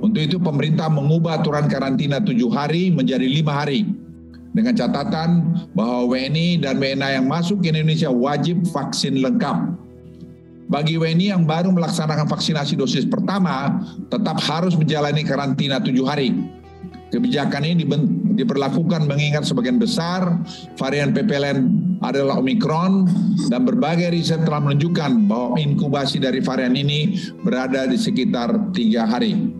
Untuk itu pemerintah mengubah aturan karantina tujuh hari menjadi lima hari dengan catatan bahwa WNI dan WNA yang masuk ke Indonesia wajib vaksin lengkap. Bagi WNI yang baru melaksanakan vaksinasi dosis pertama, tetap harus menjalani karantina tujuh hari. Kebijakan ini diperlakukan mengingat sebagian besar varian PPLN adalah Omikron dan berbagai riset telah menunjukkan bahwa inkubasi dari varian ini berada di sekitar tiga hari.